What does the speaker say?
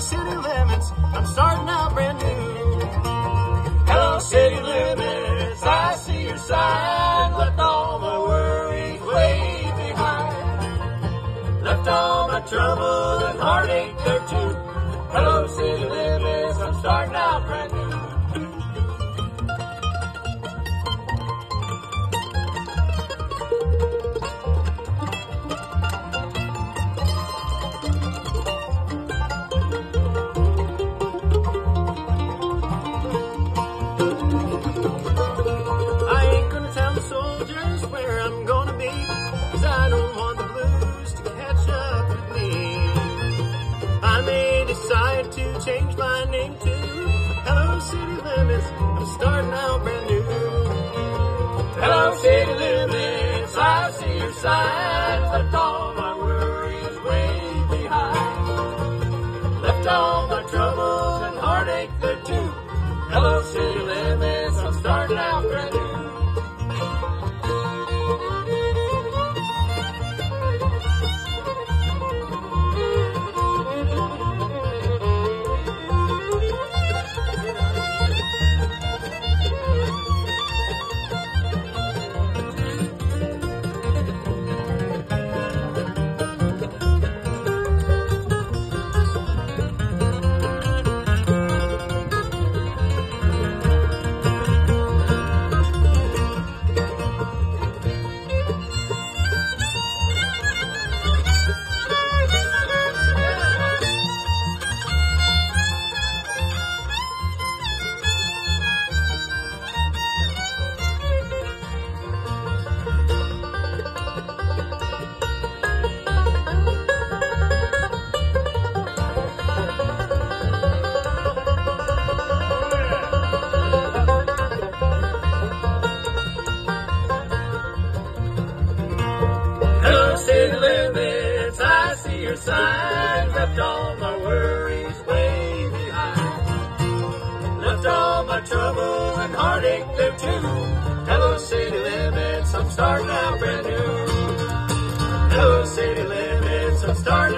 city limits, I'm starting out brand new. Hello, city limits, I see your sign. Left all my worries way behind. Left all my trouble and heartache there too. Hello, city limits, I'm starting out brand new. To change my name to Hello City Limits, I'm starting out brand new. Hello, city limits, I see your sign. Left all my worries way behind. Left all my troubles and heartache there too. Hello, city your side, left all my worries way behind. Left all my troubles and heartache there too. Hello, city limits, I'm starting out brand new. Hello, city limits, I'm starting